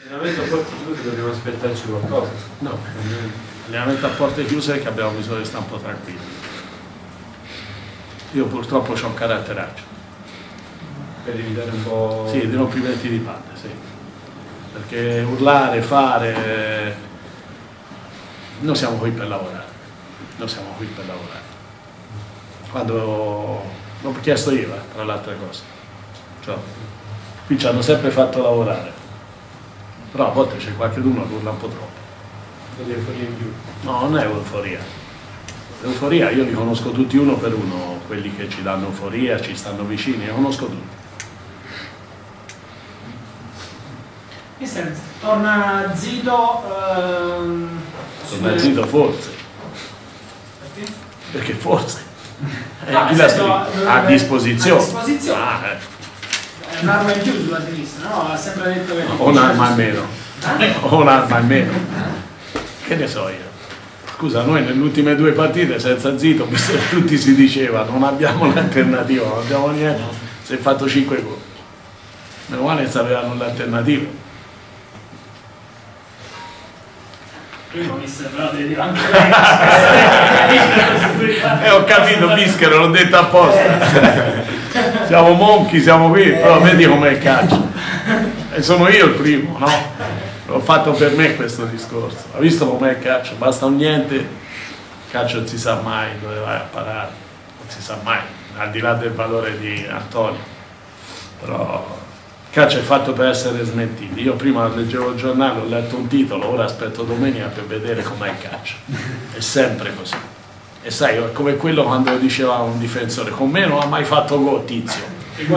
Allenamento a porte chiuse dobbiamo aspettarci qualcosa. No, allenamento a porte chiuse che abbiamo bisogno di stare un po' tranquilli. Io purtroppo ho un caratteraccio. Per evitare un po'. Sì, di rompimenti di palle, sì. Perché urlare, fare. Noi siamo qui per lavorare. Noi siamo qui per lavorare. Quando l'ho chiesto io, eh, tra le altre cose. Cioè, qui ci hanno sempre fatto lavorare. Però a volte c'è qualcuno che urla un po' troppo. Un po' di euforia in più. No, non è euforia. L'euforia io li conosco tutti uno per uno, quelli che ci danno euforia, ci stanno vicini, li conosco tutti. Mister, torna Zito. Ehm, Torna su- zitto forse, Perché? perché forse. Eh, No, l'ha senso, dovrebbe- a disposizione. a disposizione. Ah, eh. È un'arma in più sulla sinistra, no? Ha sempre detto che. O un'arma in meno. Eh? O un'arma in meno. Che ne so io. Scusa, noi nelle ultime due partite senza Zito, tutti si diceva non abbiamo un'alternativa, non abbiamo niente, si è fatto 5 gol. Meno male sapevano l'alternativa. Prima però devi dire anche lei. Eh, ho capito, Bischero, l'ho detto apposta. Siamo monchi, siamo qui, però vedi com'è il calcio. E sono io il primo, no? L'ho fatto per me questo discorso. Ha visto com'è il calcio? Basta un niente, il calcio non si sa mai dove vai a parare, non si sa mai, al di là del valore di Antonio. Però il calcio è fatto per essere smentiti. Io prima leggevo il giornale, ho letto un titolo, ora aspetto domenica per vedere com'è il calcio. È sempre così. E sai, è come quello quando diceva un difensore, con me non ha mai fatto gol tizio.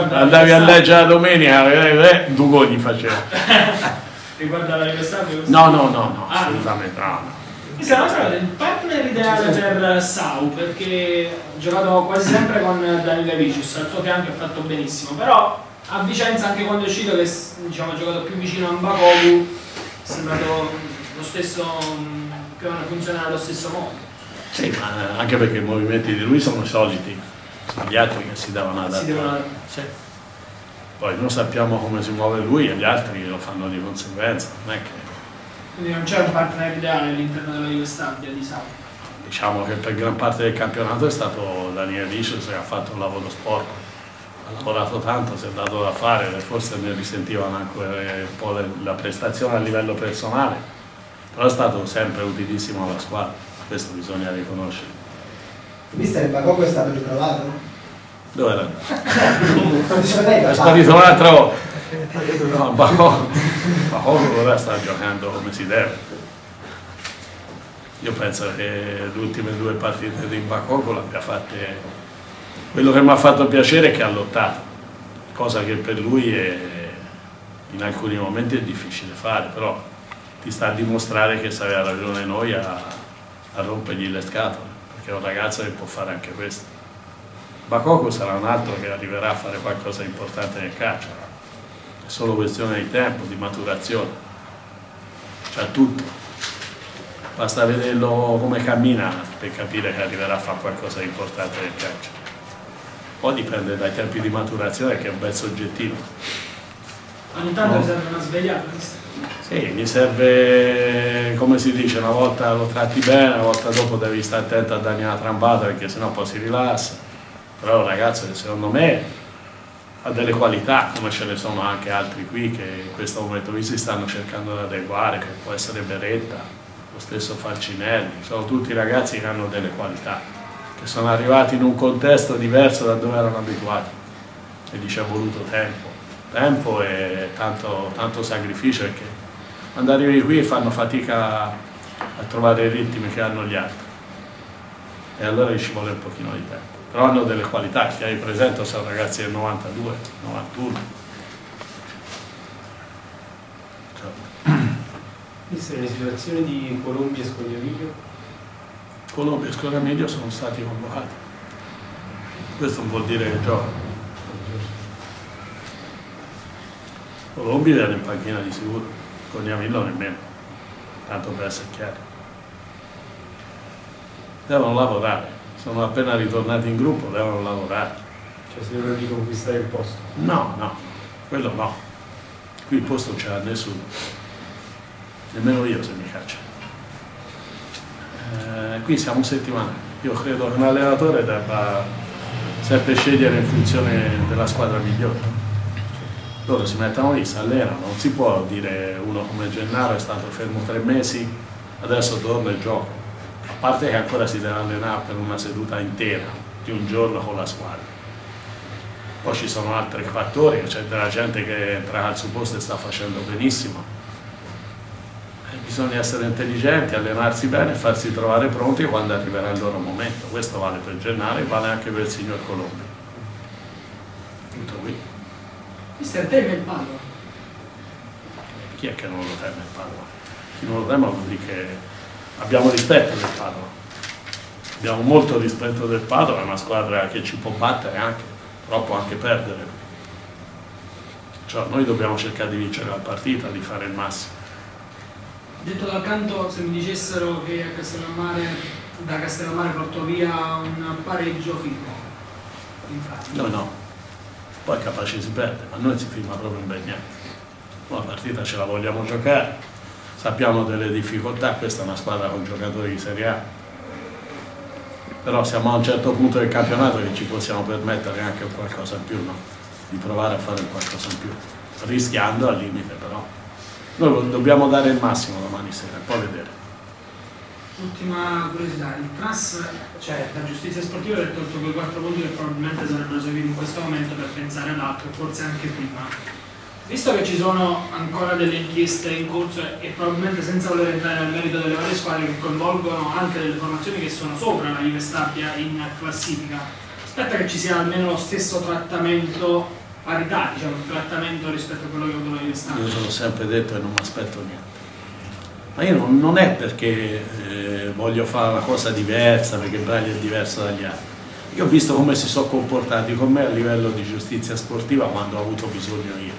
Andavi a leggere la domenica, eh, eh, due gol gli faceva. Riguarda l'avversario. No, no, no, no, Ah. assolutamente no. no. Mi sembra strano, il partner ideale per Sau perché ha giocato quasi sempre con Daniele Vicius, al suo fianco ha fatto benissimo, però a Vicenza anche quando è uscito che diciamo, ha giocato più vicino a Mbakovu è sembrato lo stesso, mm, più o meno funziona allo stesso modo. Sì, ma anche perché i movimenti di lui sono soliti, sono gli altri che si devono Si adattare. devono- Sì. Poi noi sappiamo come si muove lui e gli altri lo fanno di conseguenza, non è che Quindi non c'è un partner ideale all'interno della Juve stabile di Sau. diciamo che per gran parte del campionato è stato Daniele Vicius che ha fatto un lavoro sporco. Ha lavorato tanto, si è dato da fare, forse ne risentivano anche un po' la prestazione a livello personale, però è stato sempre utilissimo alla squadra, questo bisogna riconoscere. Mister Bakoko è stato ritrovato? Dove era? È sparito un'altra volta. No, Bakò ora sta giocando come si deve. Io penso che le ultime due partite di Bakoko l'abbia fatte. Quello che mi ha fatto piacere è che ha lottato, cosa che per lui è, in alcuni momenti è difficile fare, però ti sta a dimostrare che se aveva ragione noi a, a rompergli le scatole, perché un ragazzo che può fare anche questo. Bakoko sarà un altro che arriverà a fare qualcosa di importante nel calcio, è solo questione di tempo, di maturazione, c'ha tutto. Basta vederlo come cammina per capire che arriverà a fare qualcosa di importante nel calcio. Poi dipende dai tempi di maturazione che è un bel soggettivo. Ogni tanto No. serve una svegliata. Sì, mi serve, come si dice, una volta lo tratti bene, una volta dopo devi stare attento a dargli una trambata perché sennò poi si rilassa. Però è un ragazzo che secondo me ha delle qualità, come ce ne sono anche altri qui che in questo momento qui si stanno cercando di adeguare, che può essere Beretta, lo stesso Falcinelli, sono tutti ragazzi che hanno delle qualità, che sono arrivati in un contesto diverso da dove erano abituati. E gli ci è voluto tempo, tempo e tanto, tanto sacrificio perché quando arrivi qui fanno fatica a trovare i ritmi che hanno gli altri. E allora gli ci vuole un pochino di tempo. Però hanno delle qualità, chi hai presente sono ragazzi del 92, 91 Cioè, Mister, le situazioni di Colombia e Scogliamiglio? Colombia e Scoramilio sono stati convocati. Questo non vuol dire che giocano Colombia era in panchina di sicuro Cognamillo nemmeno tanto per essere chiari devono lavorare sono appena ritornati in gruppo devono lavorare Cioè si devono riconquistare il posto. no no quello no qui il posto non ce l'ha nessuno nemmeno io se mi caccia. Eh, qui siamo settimanali, io credo che un allenatore debba sempre scegliere in funzione della squadra migliore. Loro si mettono lì, si allenano, non si può dire uno come Gennaro è stato fermo tre mesi, adesso torna e gioca. A parte che ancora si deve allenare per una seduta intera di un giorno con la squadra. Poi ci sono altri fattori, c'è della gente che entra al suo posto e sta facendo benissimo. E bisogna essere intelligenti, allenarsi bene e farsi trovare pronti quando arriverà il loro momento. Questo vale per Gennaro e vale anche per il signor Colombi. Tutto qui. Mister, teme il Padova? Chi è che non lo teme il Padova? Chi non lo teme vuol dire che abbiamo rispetto del Padova. Abbiamo molto rispetto del Padova, è una squadra che ci può battere anche, però può anche perdere. Cioè, noi dobbiamo cercare di vincere la partita, di fare il massimo. Detto dal canto, se mi dicessero che a Castellammare, da Castellammare porto via un pareggio. Infatti. Noi no, poi capace si perde, ma noi si firma proprio niente. La partita ce la vogliamo giocare, sappiamo delle difficoltà, questa è una squadra con giocatori di Serie A, però siamo a un certo punto del campionato che ci possiamo permettere anche qualcosa in più, no? di provare a fare qualcosa in più, rischiando al limite però. Noi dobbiamo dare il massimo domani sera, poi vedere. Ultima curiosità, il TRAS, cioè la giustizia sportiva ha tolto quei quattro punti che probabilmente sarebbero serviti in questo momento per pensare all'altro, forse anche prima. Visto che ci sono ancora delle inchieste in corso e, probabilmente senza voler entrare nel merito delle varie squadre che coinvolgono anche delle formazioni che sono sopra la Juve Stabia in classifica, aspetta che ci sia almeno lo stesso trattamento parità, diciamo, il trattamento rispetto a quello che ha avuto Juve Stabia. Io l'ho sempre detto e non mi aspetto niente. Ma io non, non è perché eh, voglio fare una cosa diversa, perché Braglia è diverso dagli altri. Io ho visto come si sono comportati con me a livello di giustizia sportiva quando ho avuto bisogno io.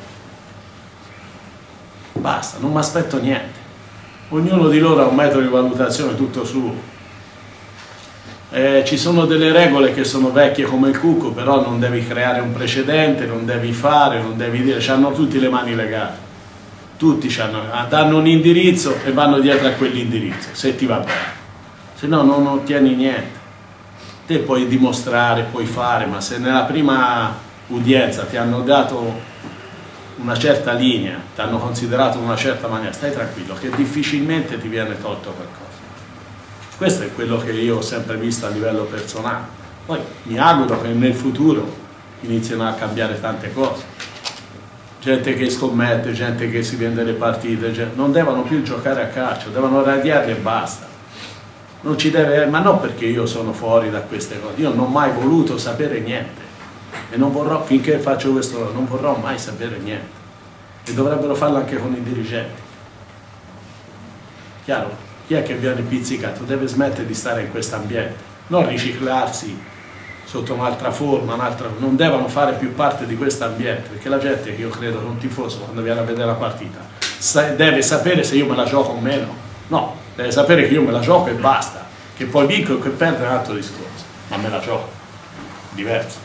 Basta, non mi aspetto niente. Ognuno di loro ha un metodo di valutazione tutto suo. Eh, ci sono delle regole che sono vecchie come il cucco, però non devi creare un precedente, non devi fare, non devi dire, hanno tutti le mani legate. Tutti hanno, danno un indirizzo e vanno dietro a quell'indirizzo, se ti va bene. Se no non ottieni niente. Te puoi dimostrare, puoi fare, ma se nella prima udienza ti hanno dato una certa linea, ti hanno considerato in una certa maniera, stai tranquillo che difficilmente ti viene tolto qualcosa. Questo è quello che io ho sempre visto a livello personale. Poi mi auguro che nel futuro inizino a cambiare tante cose. Gente che scommette, gente che si vende le partite, non devono più giocare a calcio, devono radiarli e basta. Non ci deve, ma non perché io sono fuori da queste cose, io non ho mai voluto sapere niente e non vorrò, finché faccio questo, non vorrò mai sapere niente. E dovrebbero farlo anche con i dirigenti. Chiaro? Chi è che viene pizzicato? Deve smettere di stare in questo ambiente, non riciclarsi sotto un'altra forma, un'altra... non devono fare più parte di questo ambiente, perché la gente, io credo, che un tifoso quando viene a vedere la partita, deve sapere se io me la gioco o meno. No, deve sapere che io me la gioco e basta, che poi vinco e che perdo è un altro discorso, ma me la gioco, diverso.